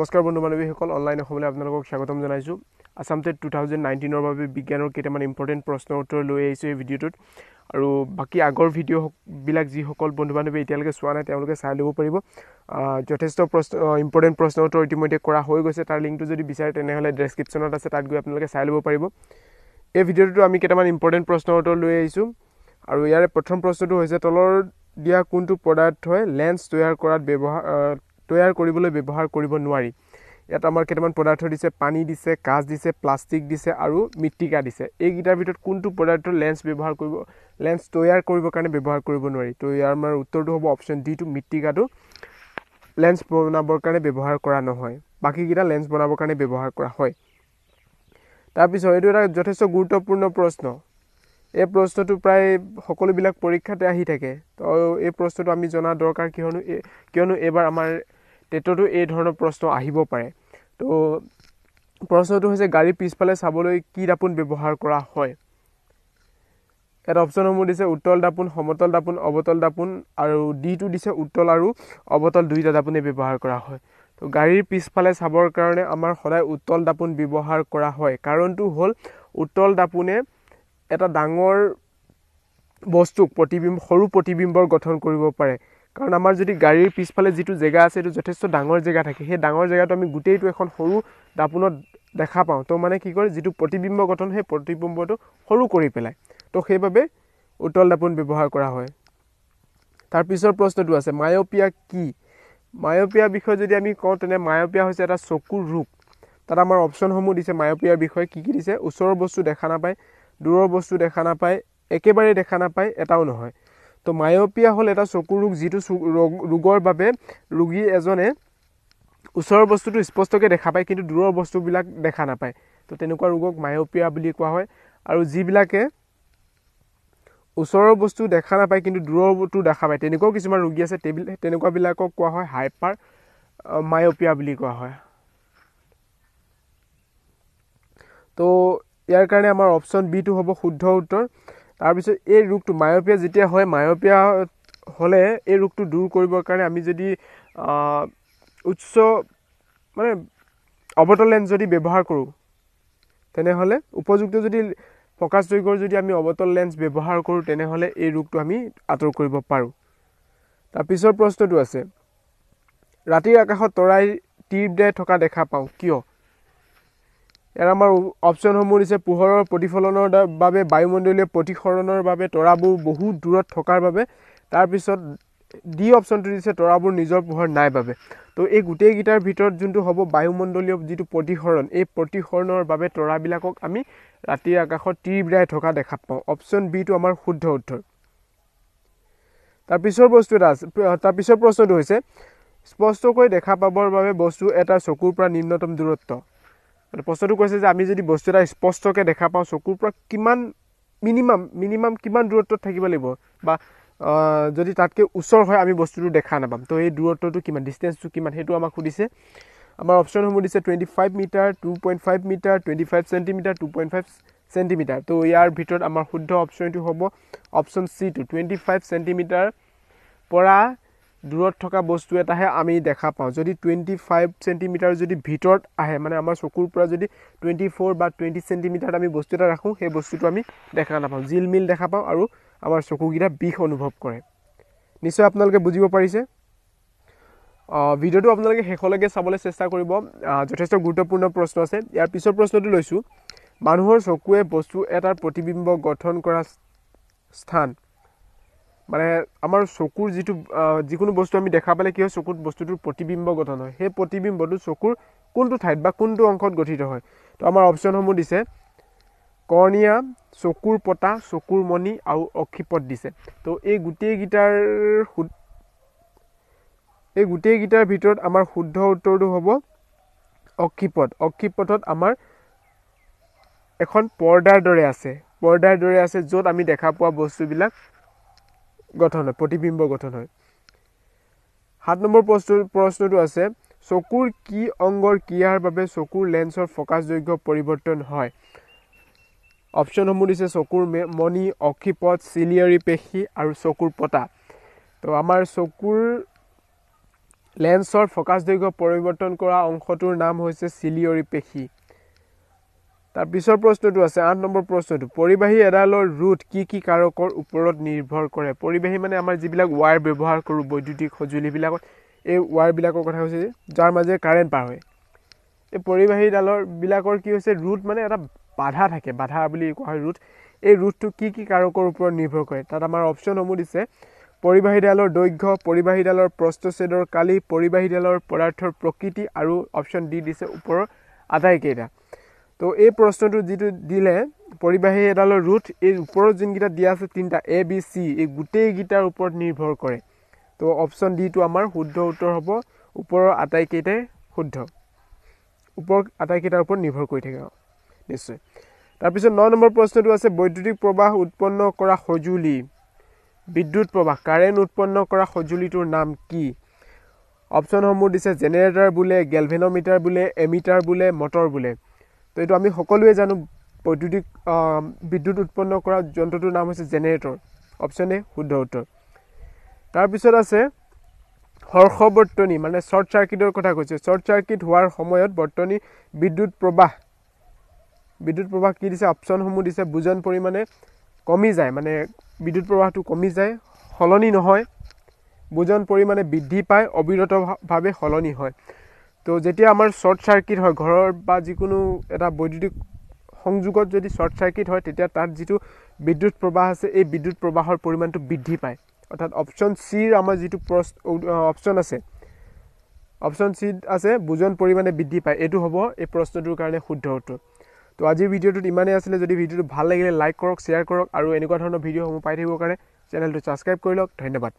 নমস্কাৰ বন্ধু বান্ধৱীসকল অনলাইন অসমলৈ আপোনালোকক স্বাগতম জনাইছোঁ। আছাম টেট টু থাউজেণ্ড নাইনটিনৰ বাবে বিজ্ঞানৰ কেইটামান ইম্পৰ্টেণ্ট প্ৰশ্নৰ উত্তৰ লৈ আহিছোঁ এই ভিডিঅ'টোত। আৰু বাকী আগৰ ভিডিঅ'বিলাক যিসকল বন্ধু বান্ধৱী এতিয়ালৈকে চোৱা নাই তেওঁলোকে চাই ল'ব পাৰিব। যথেষ্ট প্ৰশ্ন ইম্পৰ্টেণ্ট প্ৰশ্নৰ উত্তৰ ইতিমধ্যে কৰা হৈ গৈছে। তাৰ লিংকটো যদি বিচাৰে তেনেহ'লে ডেছক্ৰিপশ্যনত আছে তাত গৈ আপোনালোকে চাই ল'ব পাৰিব। এই ভিডিঅ'টোতো আমি কেইটামান ইম্পৰ্টেণ্ট প্ৰশ্নৰ উত্তৰ লৈ আহিছোঁ। আৰু ইয়াৰে প্ৰথম প্ৰশ্নটো হৈছে তলৰ দিয়া কোনটো পদাৰ্থই লেন্স তৈয়াৰ কৰাত ব্যৱহাৰ তৈয়াৰ কৰিবলৈ ব্যৱহাৰ কৰিব নোৱাৰি। ইয়াত আমাৰ কেইটামান পদাৰ্থ দিছে পানী দিছে কাঁচ দিছে প্লাষ্টিক দিছে আৰু মৃত্তিকা দিছে। এইকেইটাৰ ভিতৰত কোনটো পদাৰ্থ লেন্স ব্যৱহাৰ কৰিব লেন্স তৈয়াৰ কৰিবৰ কাৰণে ব্যৱহাৰ কৰিব নোৱাৰি? তো ইয়াৰ আমাৰ উত্তৰটো হ'ব অপশ্যন ডিটো মৃত্তিকাটো। লেন্স বনাবৰ কাৰণে ব্যৱহাৰ কৰা নহয়। বাকীকেইটা লেন্স বনাবৰ কাৰণে ব্যৱহাৰ কৰা হয়। তাৰপিছত এইটো এটা যথেষ্ট গুৰুত্বপূৰ্ণ প্ৰশ্ন। এই প্ৰশ্নটো প্ৰায় সকলোবিলাক পৰীক্ষাতে আহি থাকে। তো এই প্ৰশ্নটো আমি জনা দৰকাৰ কিয়নো কিয়নো এইবাৰ আমাৰ টেটতো এই ধৰণৰ প্ৰশ্ন আহিব পাৰে। তো প্ৰশ্নটো হৈছে গাড়ীৰ পিছফালে চাবলৈ কি দাপোন ব্যৱহাৰ কৰা হয়? ইয়াত অপশ্যনসমূহ দিছে উত্তল দাপোন সমতল দাপোন অৱতল দাপোন আৰু ডিটো দিছে উত্তল আৰু অৱতল দুইটা দাপোনেই ব্যৱহাৰ কৰা হয়। তো গাড়ীৰ পিছফালে চাবৰ কাৰণে আমাৰ সদায় উত্তল দাপোন ব্যৱহাৰ কৰা হয়। কাৰণটো হ'ল উত্তল দাপোনে এটা ডাঙৰ বস্তুক প্ৰতিবিম্ব সৰু প্ৰতিবিম্বৰ গঠন কৰিব পাৰে। কাৰণ আমাৰ যদি গাড়ীৰ পিছফালে যিটো জেগা আছে সেইটো যথেষ্ট ডাঙৰ জেগা থাকে। সেই ডাঙৰ জেগাটো আমি গোটেইটো এখন সৰু দাপোনত দেখা পাওঁ। তো মানে কি কৰে যিটো প্ৰতিবিম্ব গঠন সেই প্ৰতিবিম্বটো সৰু কৰি পেলায়। তো সেইবাবে উত্তল দাপোন ব্যৱহাৰ কৰা হয়। তাৰ পিছৰ প্ৰশ্নটো আছে মায়পিয়া কি? মায়পিয়াৰ বিষয়ে যদি আমি কওঁ তেনে মায়পিয়া হৈছে এটা চকুৰ ৰোগ তাত আমাৰ অপশ্যনসমূহ দিছে। মায়পিয়াৰ বিষয়ে কি কি দিছে? ওচৰৰ বস্তু দেখা নাপায় দূৰৰ বস্তু দেখা নাপায় একেবাৰে দেখা নাপায় এটাও নহয়। তো মায়পিয়া হ'ল এটা চকুৰ ৰোগ যিটো ৰোগৰ বাবে ৰোগী এজনে ওচৰৰ বস্তুটো স্পষ্টকৈ দেখা পায় কিন্তু দূৰৰ বস্তুবিলাক দেখা নাপায়। তো তেনেকুৱা ৰোগক মায়পিয়া বুলি কোৱা হয়। আৰু যিবিলাকে ওচৰৰ বস্তু দেখা নাপায় কিন্তু দূৰৰটো দেখা পায় তেনেকুৱাও কিছুমান ৰোগী আছে। তেনেকুৱাবিলাকক কোৱা হয় হাইপাৰ মায়পিয়া বুলি কোৱা হয়। তো ইয়াৰ কাৰণে আমাৰ অপশ্যন বিটো হ'ব শুদ্ধ উত্তৰ। তাৰপিছত এই ৰোগটো মায়পিয়া যেতিয়া হয় মায়পিয়া হ'লে এই ৰোগটো দূৰ কৰিবৰ কাৰণে আমি যদি উচ্চ মানে অৱতল লেন্স যদি ব্যৱহাৰ কৰোঁ তেনেহ'লে উপযুক্ত যদি প্ৰকাশযোগ্যৰ যদি আমি অৱতল লেন্স ব্যৱহাৰ কৰোঁ তেনেহ'লে এই ৰোগটো আমি আঁতৰ কৰিব পাৰোঁ। তাৰপিছৰ প্ৰশ্নটো আছে ৰাতিৰ আকাশত তৰাই তীৰ দিয়াই থকা দেখা পাওঁ কিয়? ইয়াৰ আমাৰ অপশ্যনসমূহ দিছে পোহৰৰ প্ৰতিফলনৰ বাবে বায়ুমণ্ডলীয় প্ৰতিসৰণৰ বাবে তৰাবোৰ বহু দূৰত থকাৰ বাবে। তাৰপিছত ডি অপশ্যনটো দিছে তৰাবোৰ নিজৰ পোহৰ নাই বাবে। তো এই গোটেইকেইটাৰ ভিতৰত যোনটো হ'ব বায়ুমণ্ডলীয় যিটো প্ৰতিসৰণ এই প্ৰতিসৰণৰ বাবে তৰাবিলাকক আমি ৰাতিৰ আকাশত তীৰ বিৰাই থকা দেখা পাওঁ। অপশ্যন বিটো আমাৰ শুদ্ধ উত্তৰ। তাৰপিছৰ বস্তু এটা আছে তাৰপিছৰ প্ৰশ্নটো হৈছে স্পষ্টকৈ দেখা পাবৰ বাবে বস্তু এটা চকুৰ পৰা নিম্নতম দূৰত্ব। মানে প্ৰশ্নটো কৈছে যে আমি যদি বস্তু এটা স্পষ্টকৈ দেখা পাওঁ চকুৰ পৰা কিমান মিনিমাম মিনিমাম কিমান দূৰত্বত থাকিব লাগিব? বা যদি তাতকৈ ওচৰ হয় আমি বস্তুটো দেখা নাপাম। তো এই দূৰত্বটো কিমান ডিষ্টেঞ্চটো কিমান সেইটো আমাক সুধিছে। আমাৰ অপশ্যনসমূহ দিছে twenty five metre two point five metre twenty five centimetre two point five centimetre তো ইয়াৰ ভিতৰত আমাৰ শুদ্ধ অপশ্যনটো হ'ব অপশ্যন চিটো টুৱেণ্টি ফাইভ চেণ্টিমিটাৰ পৰা দূৰত থকা বস্তু এটাহে আমি দেখা পাওঁ। যদি টুৱেণ্টি ফাইভ চেণ্টিমিটাৰ যদি ভিতৰত আহে মানে আমাৰ চকুৰ পৰা যদি টুৱেণ্টি ফ'ৰ বা টুৱেণ্টি চেণ্টিমিটাৰত আমি বস্তু এটা ৰাখোঁ সেই বস্তুটো আমি দেখা নাপাওঁ। জিল মিল দেখা পাওঁ আৰু আমাৰ চকুকেইটা বিষ অনুভৱ কৰে। নিশ্চয় আপোনালোকে বুজিব পাৰিছে। ভিডিঅ'টো আপোনালোকে শেষলৈকে চাবলৈ চেষ্টা কৰিব। যথেষ্ট গুৰুত্বপূৰ্ণ প্ৰশ্ন আছে। ইয়াৰ পিছৰ প্ৰশ্নটো লৈছোঁ। মানুহৰ চকুৱে বস্তু এটাৰ প্ৰতিবিম্ব গঠন কৰা স্থান। মানে আমাৰ চকুৰ যিটো যিকোনো বস্তু আমি দেখা পালে কি হয় চকুত বস্তুটোৰ প্ৰতিবিম্ব গঠন হয়। সেই প্ৰতিবিম্বটো চকুৰ কোনটো ঠাইত বা কোনটো অংশত গঠিত হয়। তো আমাৰ অপশ্যনসমূহ দিছে কৰ্ণিয়া চকুৰ পতা চকুৰ মণি আৰু অক্ষিপট দিছে। তো এই গোটেইকেইটাৰ এই গোটেইকেইটাৰ ভিতৰত আমাৰ শুদ্ধ উত্তৰটো হ'ব অক্ষিপট অক্ষিপটত আমাৰ এখন পৰ্দাৰ দৰে আছে। পৰ্দাৰ দৰে আছে য'ত আমি দেখা পোৱা বস্তুবিলাক গঠন হয় প্ৰতিবিম্ব গঠন হয়। সাত নম্বৰ প্ৰশ্ন প্ৰশ্নটো আছে চকুৰ কি অংগৰ ক্ৰিয়াৰ বাবে চকুৰ লেন্সৰ ফকাছযোগ্য পৰিৱৰ্তন হয়? অপশ্যনসমূহ দিছে চকুৰ মণি অক্ষিপথ চিলিয়াৰী পেশী আৰু চকুৰ পতা। তো আমাৰ চকুৰ লেন্সৰ ফকাছ দৈৰ্ঘ্য পৰিৱৰ্তন কৰা অংশটোৰ নাম হৈছে চিলিয়ৰী পেশী। তাৰ পিছৰ প্ৰশ্নটো আছে আঠ নম্বৰ প্ৰশ্নটো পৰিবাহী এডালৰ ৰুট কি কি কাৰকৰ ওপৰত নিৰ্ভৰ কৰে? পৰিবাহী মানে আমাৰ যিবিলাক ৱায়াৰ ব্যৱহাৰ কৰোঁ বৈদ্যুতিক সঁজুলিবিলাকত এই ৱায়াৰবিলাকৰ কথা হৈছে যাৰ মাজেৰে কাৰেণ্ট পাৰ হয়। এই পৰিবাহীডালৰ বিলাকৰ কি হৈছে ৰুট মানে এটা বাধা থাকে বাধা বুলি কোৱা হয় ৰুট এই ৰুটটো কি কি কাৰকৰ ওপৰত নিৰ্ভৰ কৰে? তাত আমাৰ অপশ্যনসমূহ দিছে পৰিবাহীডালৰ দৈৰ্ঘ্য পৰিবাহীডালৰ প্ৰস্থছেদৰ কালি পৰিবাহীডালৰ পদাৰ্থৰ প্ৰকৃতি আৰু অপশ্যন ডি দিছে ওপৰৰ আটাইকেইটা। তো এই প্ৰশ্নটো যিটো দিলে পৰিবাহী এডালৰ ৰুট এই ওপৰত যোনকেইটা দিয়া আছে তিনিটা এ বি চি এই গোটেইকেইটাৰ ওপৰত নিৰ্ভৰ কৰে। তো অপশ্যন ডিটো আমাৰ শুদ্ধ উত্তৰ হ'ব ওপৰৰ আটাইকেইটাই শুদ্ধ। ওপৰ আটাইকেইটাৰ ওপৰত নিৰ্ভৰ কৰি থাকে নিশ্চয়। তাৰপিছত ন নম্বৰ প্ৰশ্নটো আছে বৈদ্যুতিক প্ৰবাহ উৎপন্ন কৰা সঁজুলি। বিদ্যুৎ প্ৰবাহ কাৰেণ্ট উৎপন্ন কৰা সঁজুলিটোৰ নাম কি? অপশ্যনসমূহ দিছে জেনেৰেটাৰ বোলে গেলভেনমিটাৰ বোলে এমিটাৰ বোলে মটৰ বোলে। তো এইটো আমি সকলোৱে জানো বৈদ্যুতিক বিদ্যুৎ উৎপন্ন কৰা যন্ত্ৰটোৰ নাম হৈছে জেনেৰেটৰ অপশ্যন এ শুদ্ধ উত্তৰ। তাৰপিছত আছে হৰ্ষবৰ্তনী মানে শ্বৰ্ট চাৰ্কিটৰ কথা কৈছে। শ্বৰ্ট চাৰ্কিট হোৱাৰ সময়ত বৰ্তনী বিদ্যুৎ প্ৰবাহ বিদ্যুৎ প্ৰবাহ কি দিছে অপশ্যনসমূহ দিছে বুজন পৰিমাণে কমি যায় মানে বিদ্যুৎ প্ৰবাহটো কমি যায় সলনি নহয় বুজন পৰিমাণে বৃদ্ধি পায় অবিৰতভাৱে সলনি হয়। তো যেতিয়া আমাৰ শ্বৰ্ট চাৰ্কিট হয় ঘৰৰ বা যিকোনো এটা বৈদ্যুতিক সংযোগত যদি শ্বৰ্ট চাৰ্কিট হয় তেতিয়া তাত যিটো বিদ্যুৎ প্ৰবাহ আছে এই বিদ্যুৎ প্ৰবাহৰ পৰিমাণটো বৃদ্ধি পায়। অৰ্থাৎ অপশ্যন চিৰ আমাৰ যিটো প্ৰশ্ন অপশ্যন আছে অপশ্যন চিত আছে বুজন পৰিমাণে বৃদ্ধি পায়। এইটো হ'ব এই প্ৰশ্নটোৰ কাৰণে শুদ্ধ উত্তৰ। তো আজিৰ ভিডিঅ'টোত ইমানেই আছিলে। যদি ভিডিঅ'টো ভাল লাগিলে লাইক কৰক শ্বেয়াৰ কৰক আৰু এনেকুৱা ধৰণৰ ভিডিঅ'সমূহ পাই থাকিবৰ কাৰণে চেনেলটো ছাবস্ক্ৰাইব কৰি লওক। ধন্যবাদ।